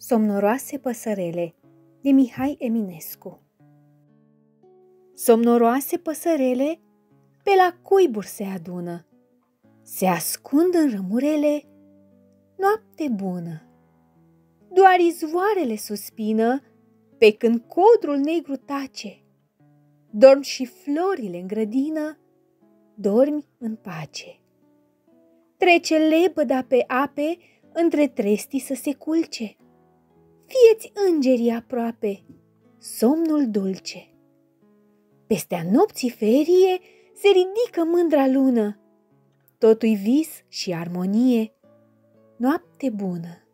Somnoroase păsărele de Mihai Eminescu Somnoroase păsărele pe la cuiburi se adună, se ascund în rămurele, noapte bună. Doar izvoarele suspină pe când codrul negru tace. Dorm și florile în grădină, dormi în pace. Trece lebăda pe ape între trestii să se culce fieți îngerii aproape, somnul dulce. Peste nopții ferie se ridică mândra lună, totui vis și armonie, noapte bună.